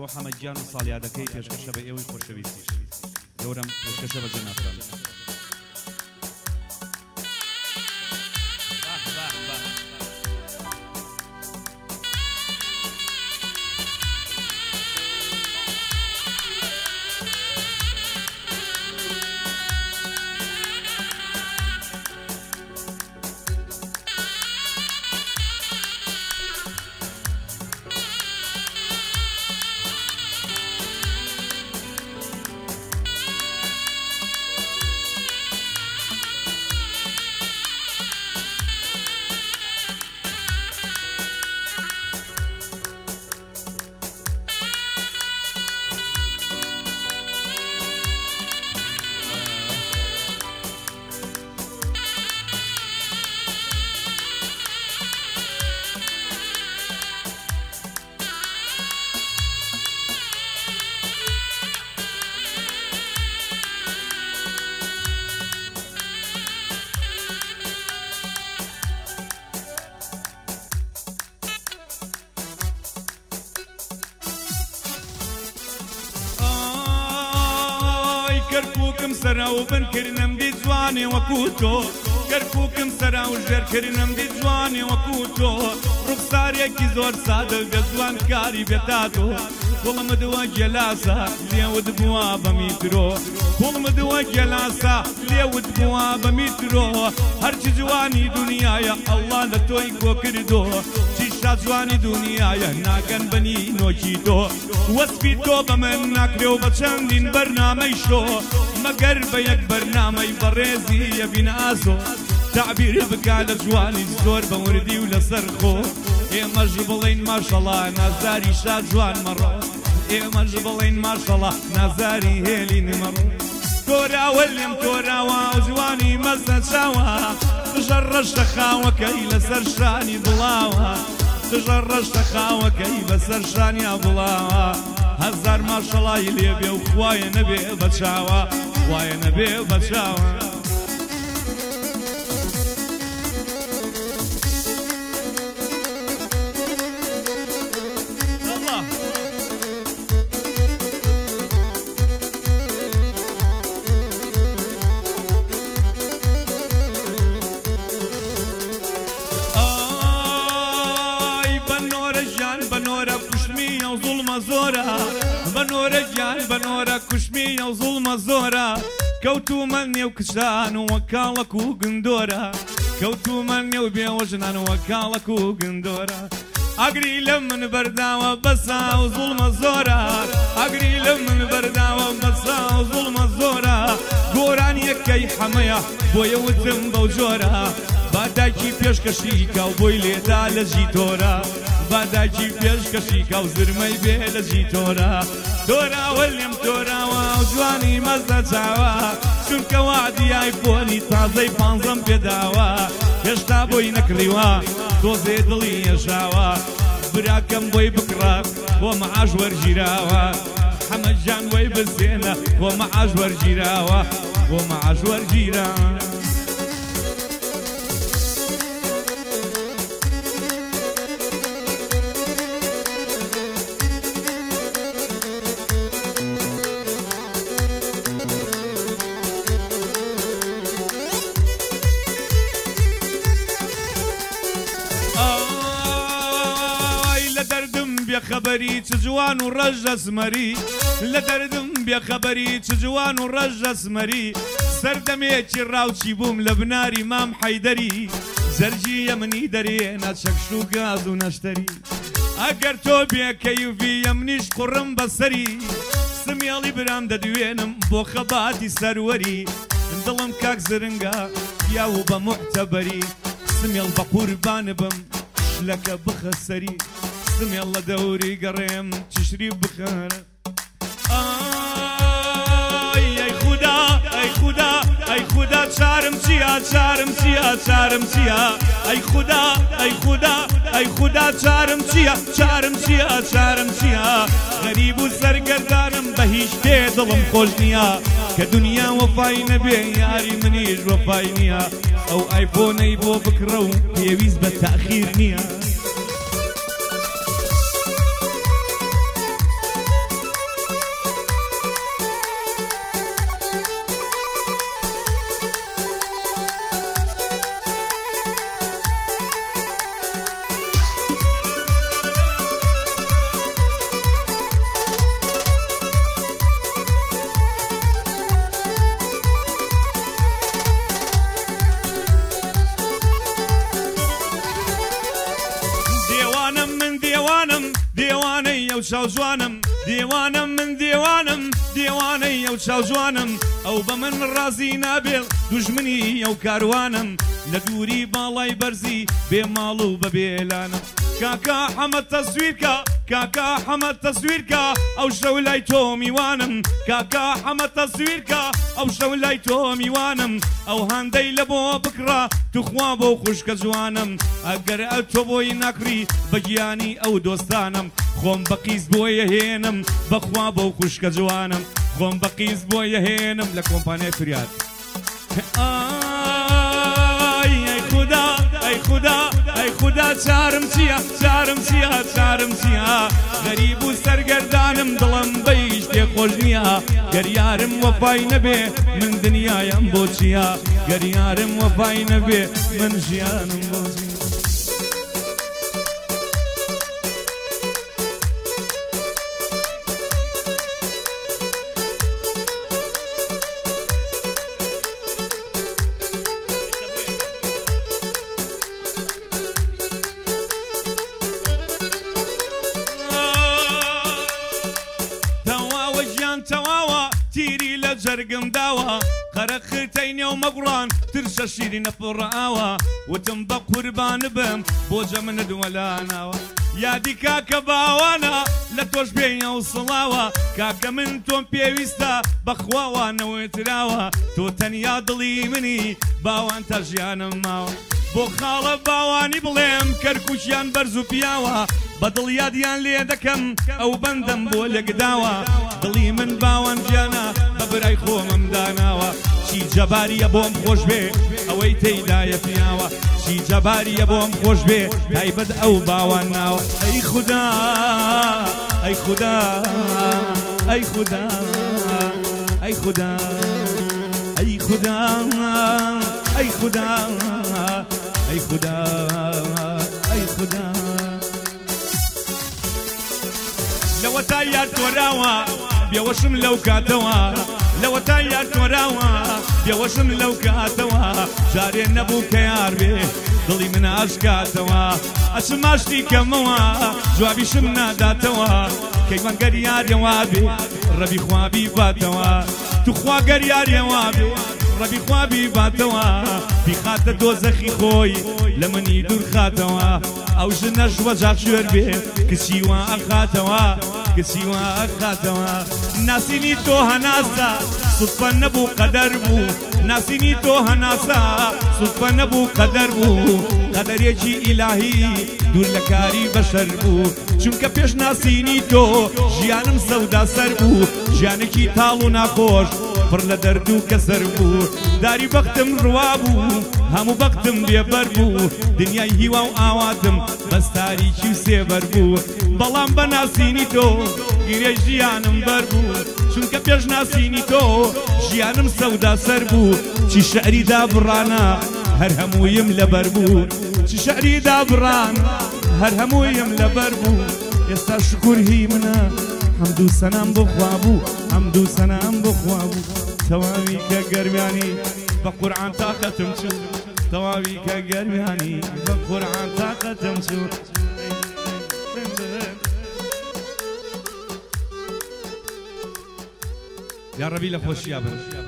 بۆ حەمەجیان و ساڵیادەکەی پێشکەشە بە ئێوەی خۆشەویستیش گەورم پێشکەشە بە جەنافران. کەرکووکم سەرا و بنکردم دی جوانێ وەکو تۆ کەرکووکم سەرا و ژێرکردم دی جوانێ وەکو تۆ ڕوخسارێکی زۆر سادە گە جوان کاری بێتا تۆ پڵمە دووە گەلاسا لێوت بووە بە میترۆ پڵمە دووە گەلاسا لێوت بووە بە میترۆ هەرچی جوانی دنیاە ئەڵان لە تۆی کۆ کردۆ تا جوانی دنیاە ناکەن بنی نۆکی تۆ وەسپی تۆ بە من ناکرێ و بە چەندین بەرنامەی شۆ مەگەر بە یەک بەرنامەی بەڕێزی یەبین ئازۆ تعبیر بکا لە جوانی زۆر بە وردی و لەسەر خۆ ئێمەژ بڵین ماشەڵا نازاری شاد جوان مەڕۆ ئێمەژ بڵین ماشەڵا نازاری هێلی نمەڕۆ تۆراوە لێم تۆراوە جوانی مەزە چاوە بژە ڕەشە خاوەکەی لەسەر شانی بڵاوە. سژە ڕەشتە خاوەکەی بەسەر شانیا بڵاوە هەزار ماشەڵای لێبێ و خوایە نەبێ بەچاوە خوایە نەبێ بەچاوە. زۆرە بە نۆرە گیان بە نۆرە کوشمی ئەو زوڵمە زۆرە کەوتومە نێو کشان و وەکاڵەک و گندۆرە کەوتومە نێو بێوەژنان وەکاڵەک و گندۆرە ئەگری لە من بەرداوە بەسا و زوڵمە زۆرە ئەگری لە من بەرداوە بەسا و زوڵمە زۆرە گۆران یەکەی حەمەیە بۆیە وتم بەو جۆرە باداکی پێشکەشی کاو بۆی لێدا لە ژی تۆرە. تاکی پێشکەشی کەوزرمەی بێلەجی تۆرە تۆراوەلیم تۆراوە و جوانی مەزدە چاوە چونکە وادیای پۆنی تازەی پانزەم پێداوە هێشتا بۆی نەکڕیوە دۆزێ دڵی ێژاوە براکەم بۆی بکڕە بۆ مەعاش وەرگیراوە حەمەجان وەی بزێنە بۆ مەعاش وەرگیراوە بۆ مەعاش وەرگیراوە بێخەبەری چ جوان و ڕەژ ئەسمەری لە دەردم بێخەبەری چ جوان و ڕەژ ئەسمەری سەردەمێکی ڕاوچی بووم لە بناری مام حەیدەری زەرجی ئەمنی دەرێنە چەکش و گاز و نەشتەری ئەگەر تۆ بێکەیوی ئەمنیش قوڕم بەسەری سمیاڵی برام دەدوێنم بۆ خەباتی سەروەری دڵم کاک زرنگە یا و بە محتەبەری سمیێڵ بە قوربانە بم لەکە بخەسەری دەستم یاڵە دەوری گەڕێم چشری بخەرە ئای خدا ئەی خدا ئەی خدا چارم چیا چارم چیا چارم چیا ئەی خدا ئەی خدا ئەی خدا چارم چیا چارم چیا چارم چیا غەریب و سەرگەردانم بە هیچ پێ دڵم خۆش نییە کە دنیا وەفای نەبێ یاری منیش وەفای نییە ئەو ئایفۆنەی بۆ بکڕە و پێویست بە تاخیر نییە چاو جوانم دیوانم من دیوانم دیوانەی ئەو چاو جوانم ئەو بە من ڕازی نابێ دوژمنی ئەو کاروانم لە دووری باڵای بەرزی بێ ماڵ و بەبێلانم کاکا ئەمە تەسویرکە کاکا حەمە تەزویرکە ئەو شەو لای تۆ میوانم کاکا حەمە تەزویرکە ئەو شەو لای تۆ میوانم ئەو هەندەی لە بۆ بکڕا توخوا بۆ خوشکە جوانم ئەگەر ئەو تۆ بۆی نەکری بەگیانی ئەو دۆستانم خۆم بەقیز بۆیە هێنم بەخوا بۆ خوشکە جوانم خۆم بەقیز بۆیە هێنم لە کۆمپانیای فریات. خدا چارم چییە چارم چییە چارم چییە غەریب و سەرگەردانم دڵم بەیش تێ خۆش نییە گەریارم وەپای نەبێ من دنیایم بۆ چییە گەریارم وەپای نەبێ من ژیانم بۆ چیە تیری لە جەرگم داوە قەرە خرتەی نێو مەگوڵان ترشە شیری نەپڕاوە وتم بە قوربان بم بۆ جە منە دووەلاناوە یادی کاکە باوانە لە تۆش بێنە و سڵاوە کاکە من تۆم پێویستە بەخواوانەوەتراوە تۆ تەنیا دڵی منی باوان تا ژیانم ماوە. بۆ خاڵە باوانی بڵێم کەرکوشیان بەرز و پیاوە بە دڵیادیان لێ دەکەم ئەو بەندەم بۆ لەگداوە دڵی من باوان گیانە بە برای خۆمم داناوە چی جەباریە بۆم خۆش بێ ئەوەی تێدایە پیاوە چی جەباریە بۆم خۆش بێ تایبەت ئەو باوان ناوە ئەی خوددا ئەی خوددا ئەی خوددا ئەی خوددا ئەی خوددا ئەی خوددا ئەی خدا ئەی خدا لەوە تا یار تۆراوە بێوەشم لەو کاتەوە لەوە تا یار تۆراوە بێوەشم لەو کاتەوە جارێ نەبوو کە یار بێ دڵی منە ئاشکاتەوە ئەچم ماشتی کەمەوە جوابیشم ناداتەوە کەیوەنگەری یاریەوە بێ ڕەبی خوابی باتەوە تو خواگەر یاریەوە بێ ڕەبی خوابی باتەوە بیخاتە دۆزەخی خۆی لە منی دوور خاتەوە ئەو ژنە ژوە جاکوێر بێ کچیوە ئەخاتەوە کچیوە ئەخاتەوە ناسینی تۆ هەناسا سوپە نەبوو قەدەر بوو ناسینی تۆ هەناسا سوپە نەبوو قەدەر بوو قەدەرێکی ئیلاهی دوور لە کاری بەشەر بوو چونکە پێش ناسینی تۆ ژیانم سەودا سەر بوو ژیانێکی تاڵ و ناخۆش پڕ لە دەرد و کەسەر بوو داری بەختم ڕوا بوو هەموو بەختم بێبەر بوو دنیای هیوا و ئاواتم بەستاریکی و سێبەر بوو بەڵام بە ناسینی تۆ گیرێ ژیانم بەر بوو چونکە پێش ناسینی تۆ ژیانم سەودا سەر بوو چی شەعریدا بڕانە هەر هەمووییم لەبەر بوو چ شەعریدا بڕان هەر هەمووییم لەبەر بوو ئێستا شکوور هی منە ئەم دوو سەنام بخوا بوو ئەم دوو سەنام بخوا بوو تەواوی کە گەرمیانی بە قورعان تاقەتم چ تەواوی کە گەرمیانی بە قورعان تاقەتم چوو يا ربي لخوشيابن